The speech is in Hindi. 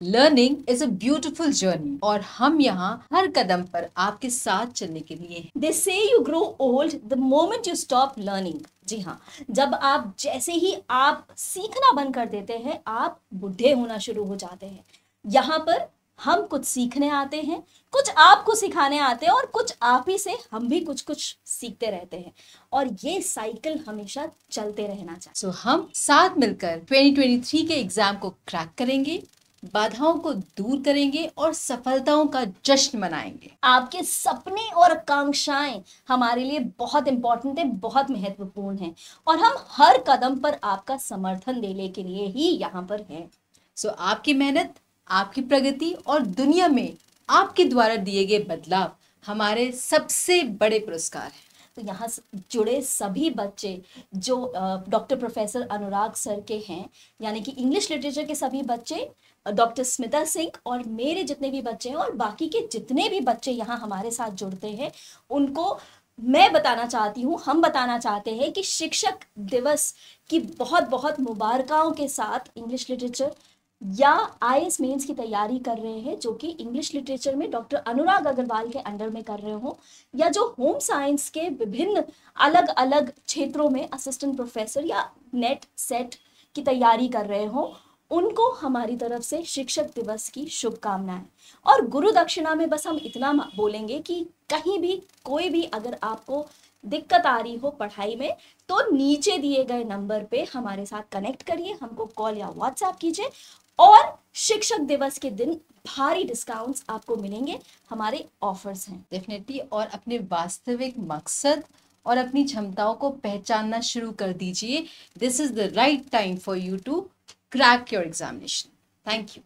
Learning is a beautiful journey और हम यहाँ हर कदम पर आपके साथ चलने के लिए they say you grow old the moment you stop learning जी हाँ जब आप जैसे ही आप सीखना बंद कर देते हैं आप बुढ़े होना शुरू हो जाते हैं। यहाँ पर हम कुछ सीखने आते हैं कुछ आपको सिखाने आते हैं और कुछ आप ही से हम भी कुछ कुछ सीखते रहते हैं। और ये साइकिल हमेशा चलते रहना चाहिए। सो so, हम साथ मिलकर 2023 के एग्ज़ाम को क्रैक करेंगे। बाधाओं को दूर करेंगे और सफलताओं का जश्न मनाएँगे। आपके सपने और आकांक्षाएँ हमारे लिए बहुत इंपॉर्टेंट है बहुत महत्वपूर्ण है और हम हर कदम पर आपका समर्थन देने के लिए ही यहाँ पर हैं। सो so, आपकी मेहनत आपकी प्रगति और दुनिया में आपके द्वारा दिए गए बदलाव हमारे सबसे बड़े पुरस्कार हैं। तो यहाँ जुड़े सभी बच्चे जो डॉक्टर प्रोफेसर अनुराग सर के हैं, यानी कि इंग्लिश लिटरेचर के सभी बच्चे डॉक्टर स्मिता सिंह और मेरे जितने भी बच्चे हैं और बाकी के जितने भी बच्चे यहाँ हमारे साथ जुड़ते हैं, उनको मैं बताना चाहती हूँ, हम बताना चाहते हैं कि शिक्षक दिवस की बहुत बहुत मुबारकाओं के साथ इंग्लिश लिटरेचर या आई एस मेन्स की तैयारी कर रहे हैं, जो कि इंग्लिश लिटरेचर में डॉक्टर अनुराग अग्रवाल के अंडर में कर रहे हो, या जो होम साइंस के विभिन्न अलग अलग क्षेत्रों में असिस्टेंट प्रोफेसर या नेट सेट की तैयारी कर रहे हो, उनको हमारी तरफ़ से शिक्षक दिवस की शुभकामनाएँ। और गुरु दक्षिणा में बस हम इतना बोलेंगे कि कहीं भी, कोई भी अगर आपको दिक्कत आ रही हो पढ़ाई में तो नीचे दिए गए नंबर पे हमारे साथ कनेक्ट करिए, हमको कॉल या व्हाट्सएप कीजिए और शिक्षक दिवस के दिन भारी डिस्काउंट्स आपको मिलेंगे। हमारे ऑफर्स हैं। डेफिनेटली और अपने वास्तविक मकसद और अपनी क्षमताओं को पहचानना शुरू कर दीजिए। This is the right time for you to crack your examination thank you.